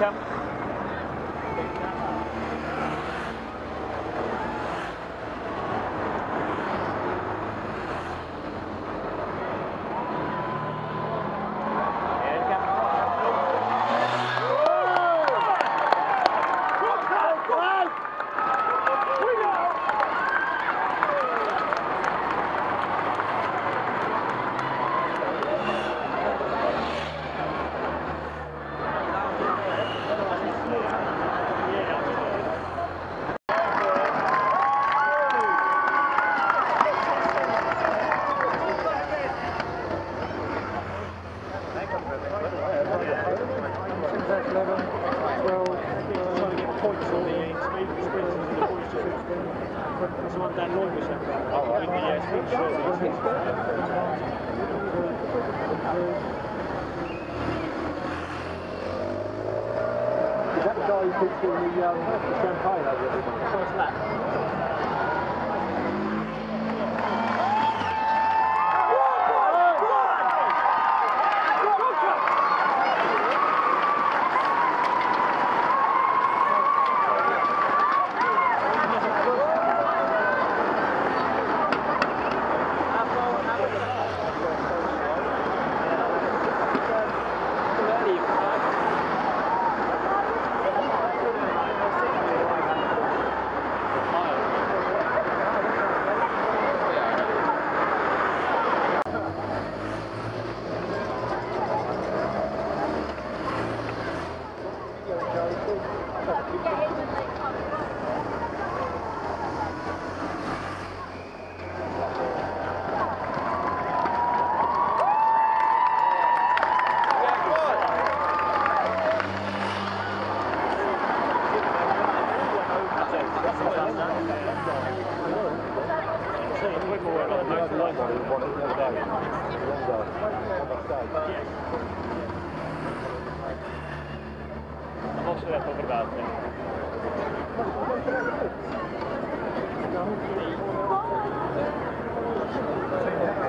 come. Here come. Is that the guy who keeps doing the, um, champagne over there? First lap. It.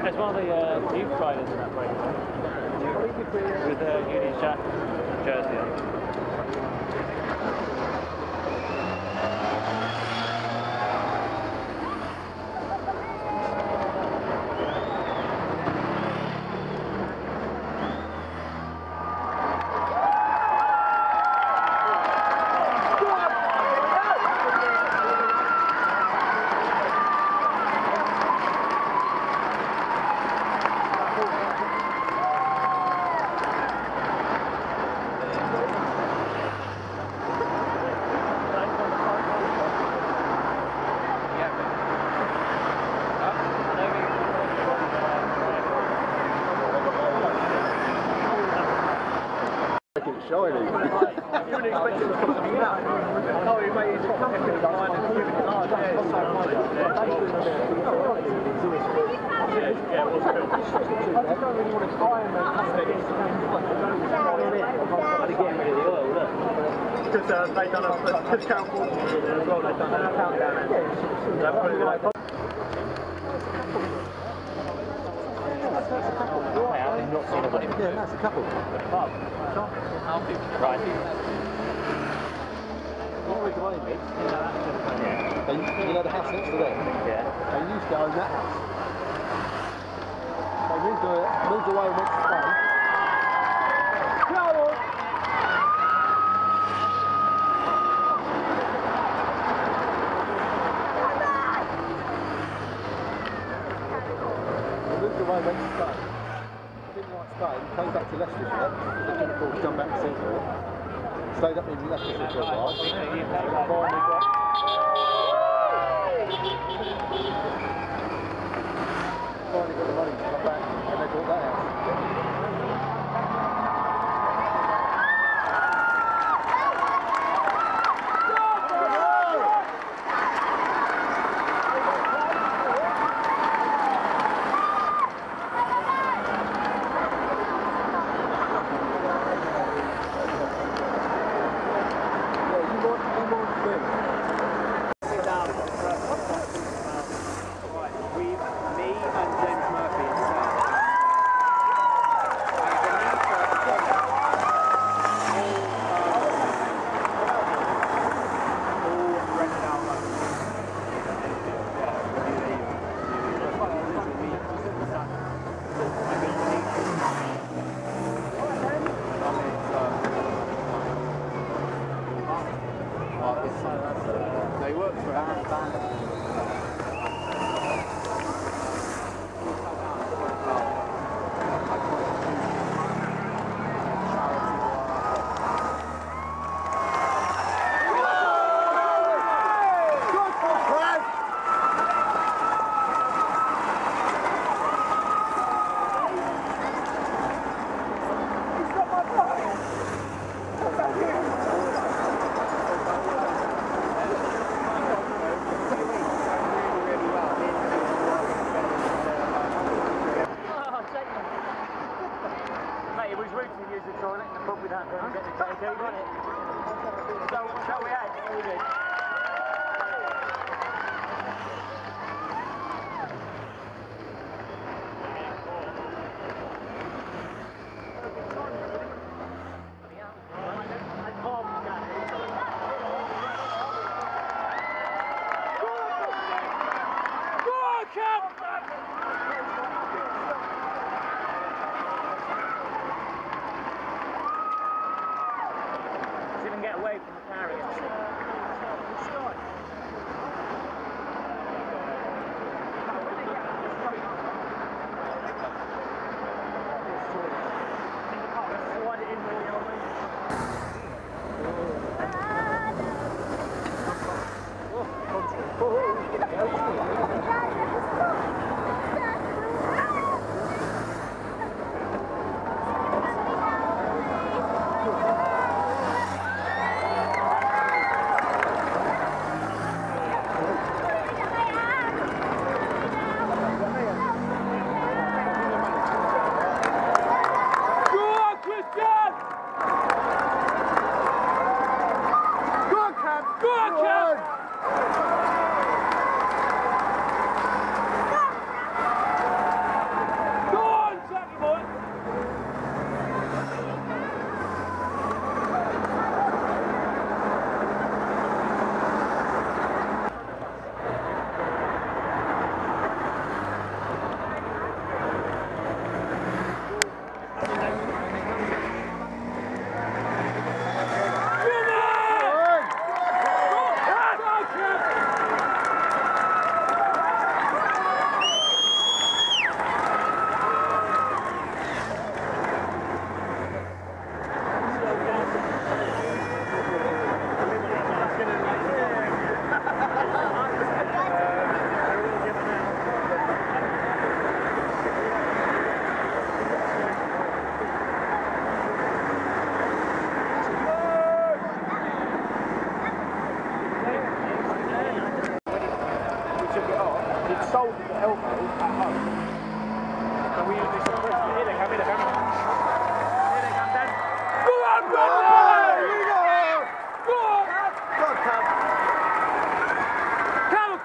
There's one of the uh, youth riders in that race. With a uh, Union Jack jersey on. Making it shiny. You wouldn't expect it to come from that. Oh, you made it top heavy line and giving was good. I just don't really want to try and make Because uh, they done a discount for as well. They've done a countdown. and They're probably like I've not seen a Yeah, that's a couple. Right. What was the way, mate? Yeah. They, you know the house next to them? Yeah. They used to own that house. They moved, uh, moved away and went to Spain. They moved away and went to Spain. Didn't like Spain, came back to Leicestershire, because they couldn't afford to come back to Central. Stayed up in Leicestershire for a while. Finally got finally got the money to come back and they bought that house. Oh,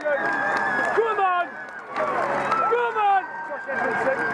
Come on! Come on!